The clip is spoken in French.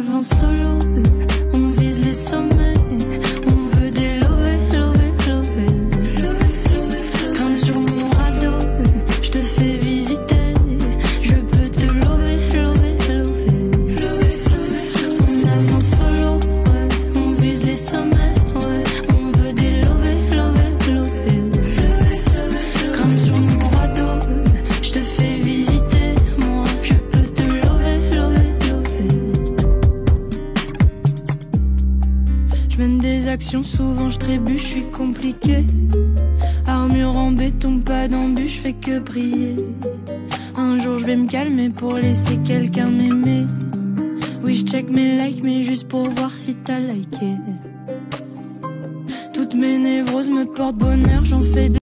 avance solo, Je mène des actions, souvent je trébuche, je suis compliqué. Armure en béton, pas d'embûche, fais que prier. Un jour je vais me calmer pour laisser quelqu'un m'aimer. Oui, je check mes likes, mais juste pour voir si t'as liké. Toutes mes névroses me portent bonheur, j'en fais de